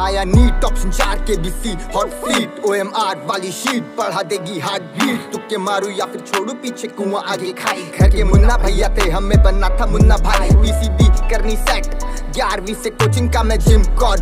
आया NEET option चार के B C hot seat O M R वाली शीट बढ़ा देगी हार्ट बीट तुक्के मारू या फिर छोड़ू पीछे कुआँ आगे। खाई घर के मुन्ना भैया थे, हमें बनना था मुन्ना भाई। पीसीबी करनी सेट ग्यारहवीं से कोचिंग का मैं जिम कॉर्ड